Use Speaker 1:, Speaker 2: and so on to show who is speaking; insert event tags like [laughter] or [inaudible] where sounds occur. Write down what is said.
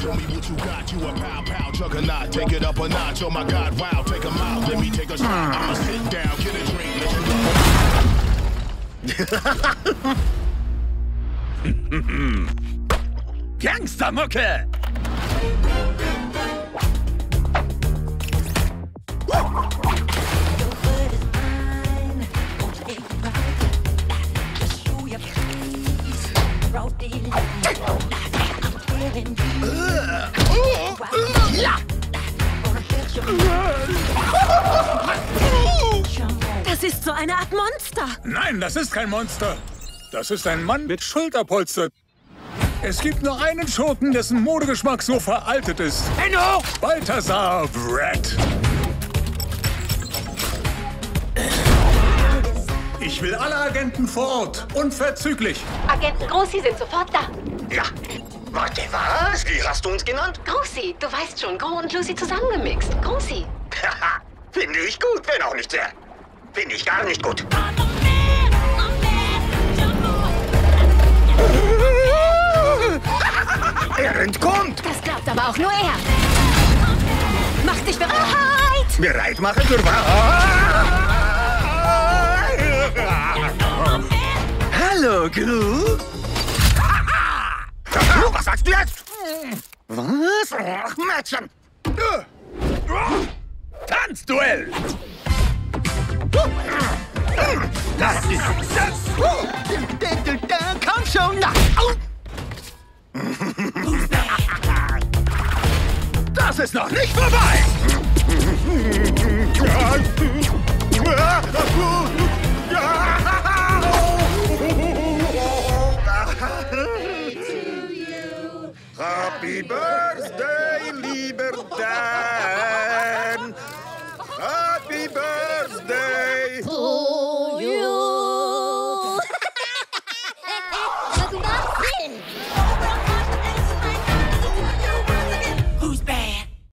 Speaker 1: Show me what you got. You a pow pow juggernaut. Take it up a notch. Oh my God, wow. Take a mile. Let me take a shot. I'ma sit down, get a drink. Let you [laughs]
Speaker 2: Gangstermucke!
Speaker 3: Das ist so eine Art Monster.
Speaker 4: Nein, das ist kein Monster. Das ist ein Mann mit Schulterpolster. Es gibt nur einen Schurken, dessen Modegeschmack so veraltet ist.
Speaker 2: Enno!
Speaker 4: Balthasar Brad. Ich will alle Agenten vor Ort. Unverzüglich.
Speaker 5: Agenten Grossi sind sofort da.
Speaker 6: Ja. Warte, was? Wie hast du uns genannt?
Speaker 5: Grossi, du weißt schon, Gro und Lucy zusammengemixt. Grossi.
Speaker 6: Haha, Finde ich gut, wenn auch nicht sehr. Finde ich gar nicht gut. [laughs] Er entkommt!
Speaker 5: Das glaubt aber auch nur er. Mach dich bereit.
Speaker 6: Bereit machen für Wahrheit!
Speaker 2: Hallo, Gru.
Speaker 6: Was sagst du jetzt? Was? Ach, Mädchen!
Speaker 2: Tanzduell!
Speaker 6: Das ist das!
Speaker 2: Komm schon, na! Das ist noch nicht vorbei! [laughs]
Speaker 6: Happy birthday, Libertad! Happy birthday!